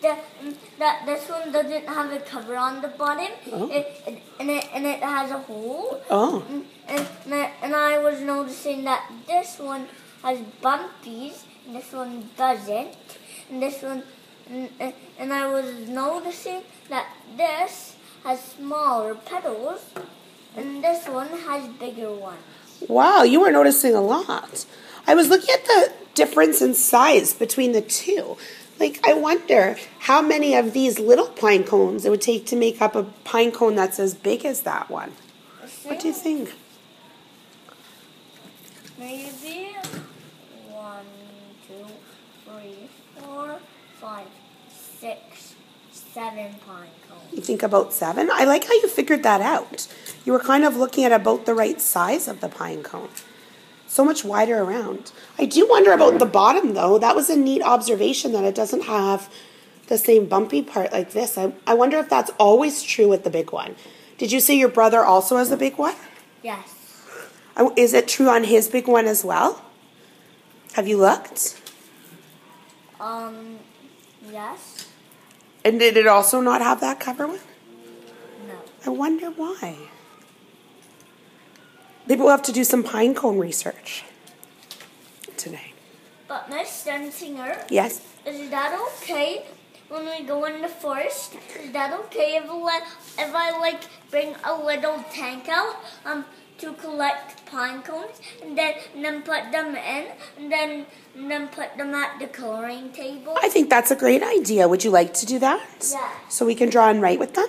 the, that this one doesn't have a cover on the bottom, Oh. it, it, and it and it has a hole. Oh. And, and, I- and I was noticing that this one has bumpies, and this one doesn't, and this one, and, and- and I was noticing that this has smaller petals, and this one has bigger ones. Wow, you were noticing a lot. I was looking at the difference in size between the two. Like, I wonder how many of these little pine cones it would take to make up a pine cone that's as big as that one. What do you think? Maybe one, two, three, four, five, six, seven pine cones. You think about seven? I like how you figured that out. You were kind of looking at about the right size of the pine cone. So much wider around. I do wonder about the bottom though. That was a neat observation that it doesn't have the same bumpy part like this. I, I wonder if that's always true with the big one. Did you say your brother also has a big one? Yes. Uh, Is it true on his big one as well? Have you looked? Um, yes. And did it also not have that cover one? No. I wonder why. Maybe we'll have to do some pine cone research today. But Miss Dunsiger, Yes? is that okay when we go in the forest? Is that okay if I, if I like bring a little tank out um to collect pine cones and then and then put them in and then and then put them at the coloring table? I think that's a great idea. Would you like to do that? Yeah. So we can draw and write with them?